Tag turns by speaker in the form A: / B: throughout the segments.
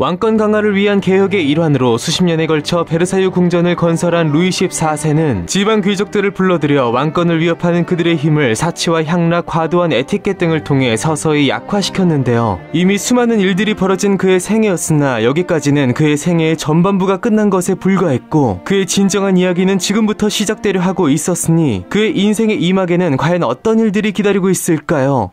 A: 왕권 강화를 위한 개혁의 일환으로 수십 년에 걸쳐 베르사유 궁전을 건설한 루이 14세는 지방 귀족들을 불러들여 왕권을 위협하는 그들의 힘을 사치와 향락, 과도한 에티켓 등을 통해 서서히 약화시켰는데요. 이미 수많은 일들이 벌어진 그의 생애였으나 여기까지는 그의 생애의 전반부가 끝난 것에 불과했고 그의 진정한 이야기는 지금부터 시작되려 하고 있었으니 그의 인생의 이막에는 과연 어떤 일들이 기다리고 있을까요?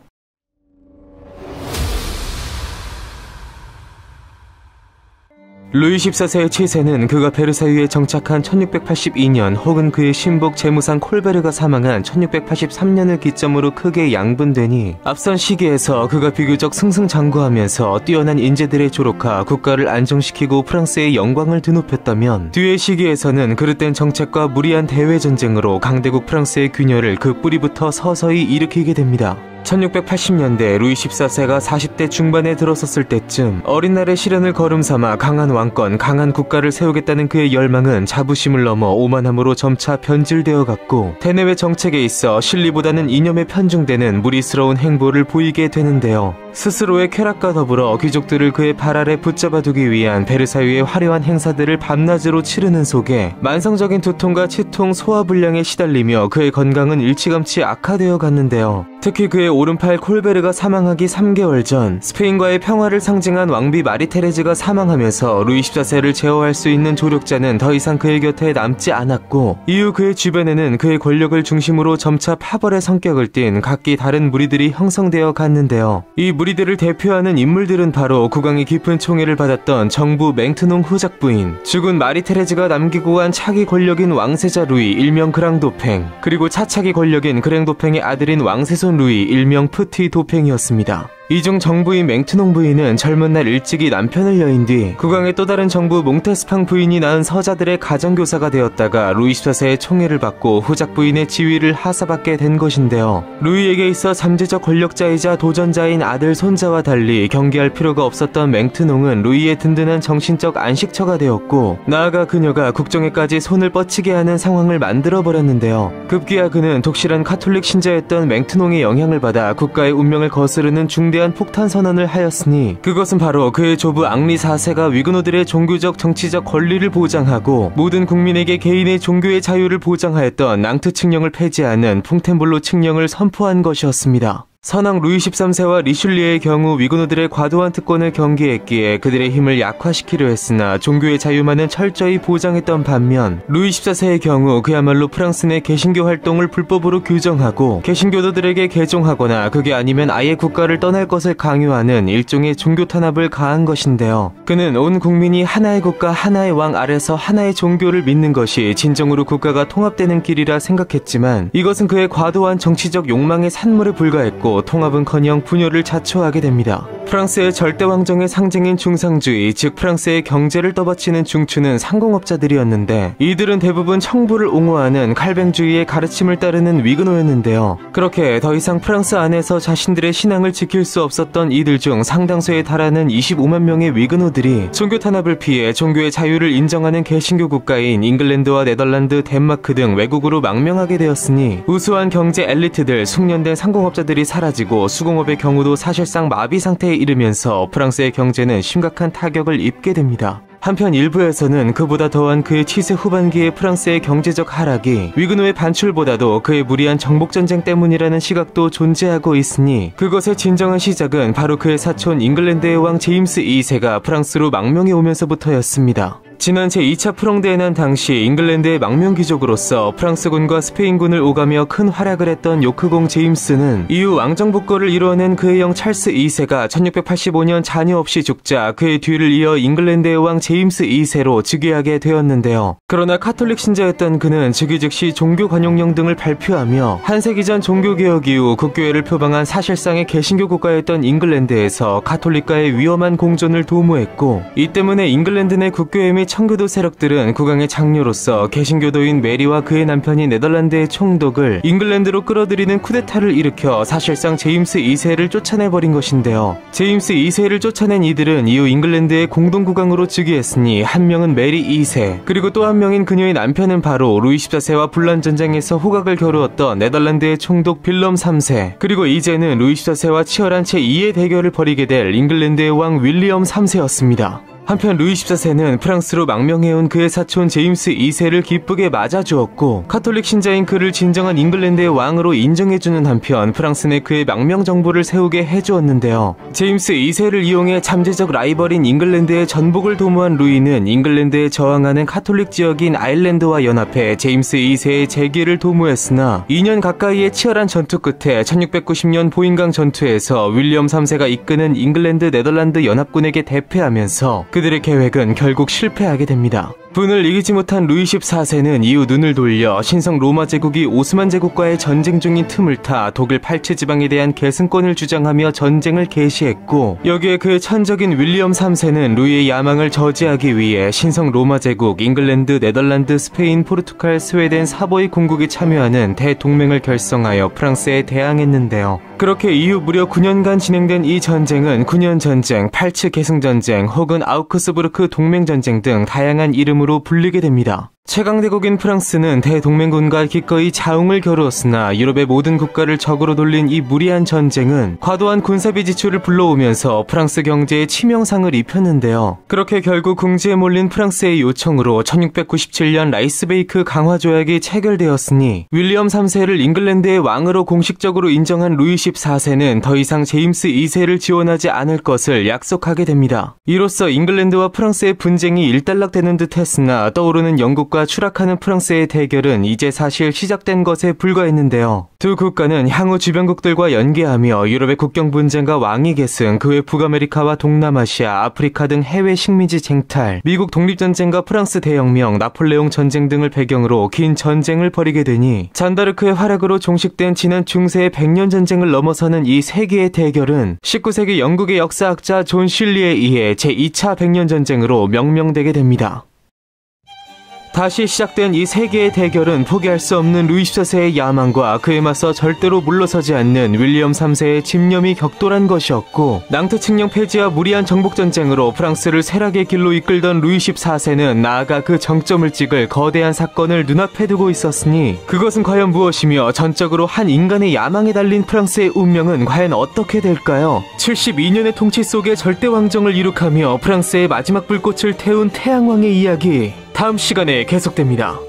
A: 루이 14세의 치세는 그가 베르사유에 정착한 1682년 혹은 그의 신복 제무상 콜베르가 사망한 1683년을 기점으로 크게 양분되니 앞선 시기에서 그가 비교적 승승장구하면서 뛰어난 인재들의 조력하 국가를 안정시키고 프랑스의 영광을 드높였다면 뒤의 시기에서는 그릇된 정책과 무리한 대외 전쟁으로 강대국 프랑스의 균열을 그 뿌리부터 서서히 일으키게 됩니다. 1680년대 루이 14세가 40대 중반에 들어섰을 때쯤 어린 날의 시련을 걸음삼아 강한 왕권, 강한 국가를 세우겠다는 그의 열망은 자부심을 넘어 오만함으로 점차 변질되어 갔고 대내외 정책에 있어 실리보다는 이념에 편중되는 무리스러운 행보를 보이게 되는데요. 스스로의 쾌락과 더불어 귀족들을 그의 발 아래 붙잡아두기 위한 베르사유의 화려한 행사들을 밤낮으로 치르는 속에 만성적인 두통과 치통, 소화불량에 시달리며 그의 건강은 일찌감치 악화되어 갔는데요. 특히 그의 오른팔 콜베르가 사망하기 3개월 전 스페인과의 평화를 상징한 왕비 마리테레즈가 사망하면서 루이 14세를 제어할 수 있는 조력자는 더 이상 그의 곁에 남지 않았고 이후 그의 주변에는 그의 권력을 중심으로 점차 파벌의 성격을 띤 각기 다른 무리들이 형성되어 갔는데요. 이 무리들을 대표하는 인물들은 바로 국왕이 깊은 총애를 받았던 정부 맹트농 후작 부인, 죽은 마리테레즈가 남기고 간 차기 권력인 왕세자 루이 일명 그랑도팽, 그리고 차차기 권력인 Grand Dauphin의 아들인 왕세손 루이 일명 Petit Dauphin이었습니다. 이중 정부인 맹트농 부인은 젊은 날 일찍이 남편을 여읜 뒤 국왕의 또 다른 정부 몽테스팡 부인이 낳은 서자들의 가정교사가 되었다가 루이 14세의 총애를 받고 후작 부인의 지위를 하사받게 된 것인데요. 루이에게 있어 잠재적 권력자이자 도전자인 아들 손자와 달리 경계할 필요가 없었던 맹트농은 루이의 든든한 정신적 안식처가 되었고 나아가 그녀가 국정에까지 손을 뻗치게 하는 상황을 만들어 버렸는데요. 급기야 그는 독실한 카톨릭 신자였던 맹트농의 영향을 받아 국가의 운명을 거스르는 중대 대한 폭탄 선언을 하였으니 그것은 바로 그의 조부 앙리 4세가 위그노들의 종교적 정치적 권리를 보장하고 모든 국민에게 개인의 종교의 자유를 보장하였던 낭트 칙령을 폐지하는 풍텐블로 칙령을 선포한 것이었습니다. 선왕 루이 13세와 리슐리의 경우 위그노들의 과도한 특권을 경계했기에 그들의 힘을 약화시키려 했으나 종교의 자유만은 철저히 보장했던 반면 루이 14세의 경우 그야말로 프랑스 내 개신교 활동을 불법으로 규정하고 개신교도들에게 개종하거나 그게 아니면 아예 국가를 떠날 것을 강요하는 일종의 종교 탄압을 가한 것인데요. 그는 온 국민이 하나의 국가 하나의 왕 아래서 하나의 종교를 믿는 것이 진정으로 국가가 통합되는 길이라 생각했지만 이것은 그의 과도한 정치적 욕망의 산물에 불과했고 통합은커녕 분열을 자초하게 됩니다. 프랑스의 절대 왕정의 상징인 중상주의, 즉 프랑스의 경제를 떠받치는 중추는 상공업자들이었는데 이들은 대부분 청부를 옹호하는 칼뱅주의의 가르침을 따르는 위그노였는데요. 그렇게 더 이상 프랑스 안에서 자신들의 신앙을 지킬 수 없었던 이들 중 상당수에 달하는 25만 명의 위그노들이 종교 탄압을 피해 종교의 자유를 인정하는 개신교 국가인 잉글랜드와 네덜란드, 덴마크 등 외국으로 망명하게 되었으니 우수한 경제 엘리트들, 숙련된 상공업자들이 사라지고 수공업의 경우도 사실상 마비 상태에 이르면서 프랑스의 경제는 심각한 타격을 입게 됩니다. 한편 일부에서는 그보다 더한 그의 치세 후반기의 프랑스의 경제적 하락이 위그노의 반출보다도 그의 무리한 정복전쟁 때문이라는 시각도 존재하고 있으니 그것의 진정한 시작은 바로 그의 사촌 잉글랜드의 왕 제임스 2세가 프랑스로 망명해 오면서부터였습니다. 지난 제2차 프롱드의 난 당시 잉글랜드의 망명귀족으로서 프랑스군과 스페인군을 오가며 큰 활약을 했던 요크공 제임스는 이후 왕정복고를 이루어낸 그의 형 찰스 2세가 1685년 자녀 없이 죽자 그의 뒤를 이어 잉글랜드의 왕 제임스 2세로 즉위하게 되었는데요. 그러나 카톨릭 신자였던 그는 즉위 즉시 종교 관용령 등을 발표하며 한 세기 전 종교개혁 이후 국교회를 표방한 사실상의 개신교 국가였던 잉글랜드에서 카톨릭과의 위험한 공존을 도모했고 이 때문에 잉글랜드 내 국교회 및 청교도 세력들은 국왕의 장녀로서 개신교도인 메리와 그의 남편이 네덜란드의 총독을 잉글랜드로 끌어들이는 쿠데타를 일으켜 사실상 제임스 2세를 쫓아내버린 것인데요. 제임스 2세를 쫓아낸 이들은 이후 잉글랜드의 공동국왕으로 즉위했으니 한 명은 메리 2세 그리고 또 한 명인 그녀의 남편은 바로 루이 14세와 불란 전쟁에서 호각을 겨루었던 네덜란드의 총독 빌럼 3세 그리고 이제는 루이 14세와 치열한 제2의 대결을 벌이게 될 잉글랜드의 왕 윌리엄 3세였습니다. 한편 루이 14세는 프랑스로 망명해온 그의 사촌 제임스 2세를 기쁘게 맞아주었고 카톨릭 신자인 그를 진정한 잉글랜드의 왕으로 인정해주는 한편 프랑스 내 그의 망명 정부를 세우게 해주었는데요. 제임스 2세를 이용해 잠재적 라이벌인 잉글랜드의 전복을 도모한 루이는 잉글랜드에 저항하는 카톨릭 지역인 아일랜드와 연합해 제임스 2세의 재기를 도모했으나 2년 가까이의 치열한 전투 끝에 1690년 보인강 전투에서 윌리엄 3세가 이끄는 잉글랜드 네덜란드 연합군에게 대패하면서 그들의 계획은 결국 실패하게 됩니다. 분을 이기지 못한 루이 14세는 이후 눈을 돌려 신성 로마 제국이 오스만 제국과의 전쟁 중인 틈을 타 독일 팔츠 지방에 대한 계승권을 주장하며 전쟁을 개시했고 여기에 그의 천적인 윌리엄 3세는 루이의 야망을 저지하기 위해 신성 로마 제국, 잉글랜드, 네덜란드, 스페인, 포르투갈, 스웨덴, 사보이 공국이 참여하는 대동맹을 결성하여 프랑스에 대항했는데요. 그렇게 이후 무려 9년간 진행된 이 전쟁은 9년 전쟁, 팔츠 계승 전쟁 혹은 아우크스부르크 동맹 전쟁 등 다양한 이름으로 불리게 됩니다. 최강대국인 프랑스는 대동맹군과 기꺼이 자웅을 겨루었으나 유럽의 모든 국가를 적으로 돌린 이 무리한 전쟁은 과도한 군사비 지출을 불러오면서 프랑스 경제에 치명상을 입혔는데요. 그렇게 결국 궁지에 몰린 프랑스의 요청으로 1697년 라이스베이크 강화 조약이 체결되었으니 윌리엄 3세를 잉글랜드의 왕으로 공식적으로 인정한 루이 14세는 더 이상 제임스 2세를 지원하지 않을 것을 약속하게 됩니다. 이로써 잉글랜드와 프랑스의 분쟁이 일단락되는 듯 했으나 떠오르는 영국과 추락하는 프랑스의 대결은 이제 사실 시작된 것에 불과했는데요. 두 국가는 향후 주변국들과 연계하며 유럽의 국경 분쟁과 왕위 계승, 그 외 북아메리카와 동남아시아, 아프리카 등 해외 식민지 쟁탈, 미국 독립전쟁과 프랑스 대혁명, 나폴레옹 전쟁 등을 배경으로 긴 전쟁을 벌이게 되니 잔다르크의 활약으로 종식된 지난 중세의 백년 전쟁을 넘어서는 이 세기의 대결은 19세기 영국의 역사학자 존 실리에 의해 제2차 백년 전쟁으로 명명되게 됩니다. 다시 시작된 이 세계의 대결은 포기할 수 없는 루이 14세의 야망과 그에 맞서 절대로 물러서지 않는 윌리엄 3세의 집념이 격돌한 것이었고 낭트 칙령 폐지와 무리한 정복 전쟁으로 프랑스를 쇠락의 길로 이끌던 루이 14세는 나아가 그 정점을 찍을 거대한 사건을 눈앞에 두고 있었으니 그것은 과연 무엇이며 전적으로 한 인간의 야망에 달린 프랑스의 운명은 과연 어떻게 될까요? 72년의 통치 속에 절대 왕정을 이룩하며 프랑스의 마지막 불꽃을 태운 태양왕의 이야기 다음 시간에 계속됩니다.